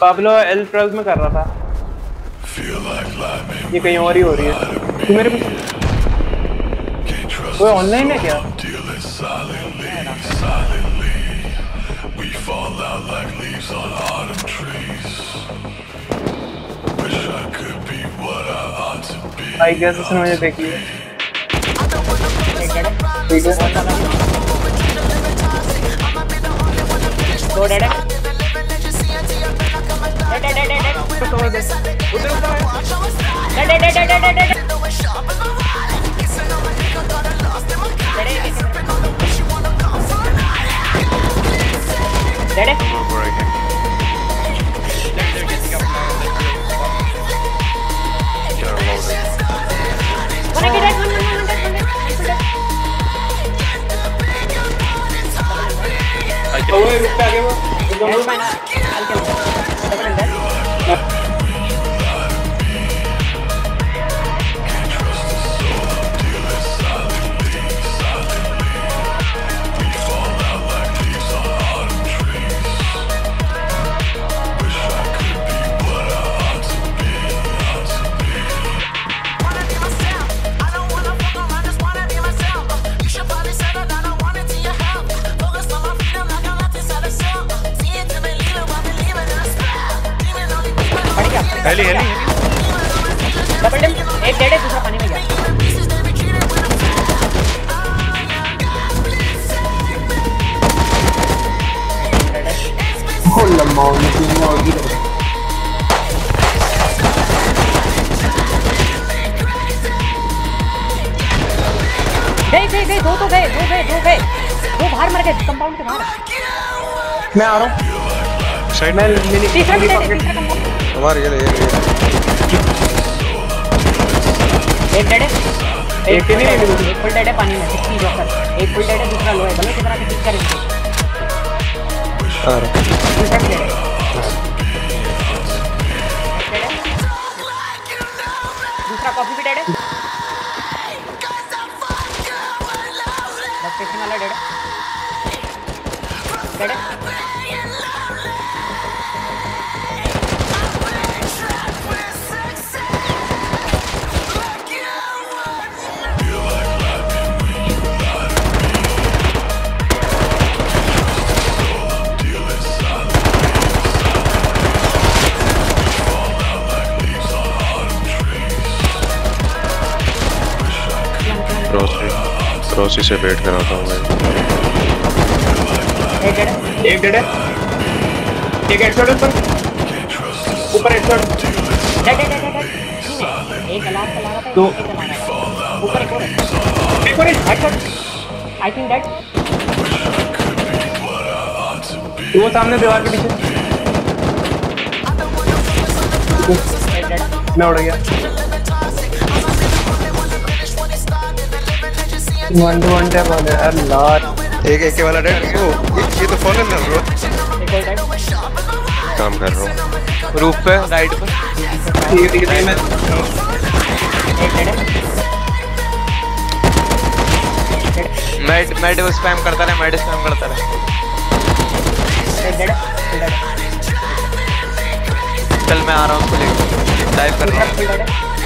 Pablo L twelve में कर रहा था। ये कहीं और ही हो रही है। तू मेरे पीछे कोई ऑनलाइन है क्या? आई गेस उसने मुझे देख लिया। डेड डेड उधर उधर dead dead dead dead dead dead है वन है dead one one one dead वो रुक पे आगे वो वो हेली हेली डबल डिम एक डेड है दूसरा पानी में गया। और भी लग रहा गए गए गए दो तो गए दो गए दो गए। दो बाहर मर गए कंपाउंड के बाहर। मैं आ रहा हूँ। साइड मैं मिनी तीसरा भी मिनी डेड है तीसरा कंपाउंड हमारे ये ये एक डेड है एक फुल नहीं डेड है एक फुल डेड है पानी में। सिक्सटी जॉकर एक फुल डेड है दूसरा लो है गलत कितना के पिक करेंगे। आ दूसरा भी डेड। दूसरा कॉफ़ी भी डेड है स्टेशन वाला डेड है डेड है क्रॉसी क्रॉसी से वेट कराता हूँ मैं एक डेड है एक डेड है एक हेडशॉट ऊपर। ऊपर हेडशॉट डेड डेड डेड एक अलार्म चला रहा था था। ऊपर एक और है। एक और हेडशॉट आई थिंक डेड वो सामने दीवार के पीछे। मैं उड़ गया। वन टू वन टैप हो गया यार एक एक वाला डेड ओ ये, तो फॉलन है ब्रो एक काम कर रहा हूँ रूफ पे राइट पे ठीक है ठीक है मैं मैड मैड स्पैम करता रहे मैड स्पैम करता रहे है चल मैं आ रहा हूँ उसको लेकर डाइव कर रहा है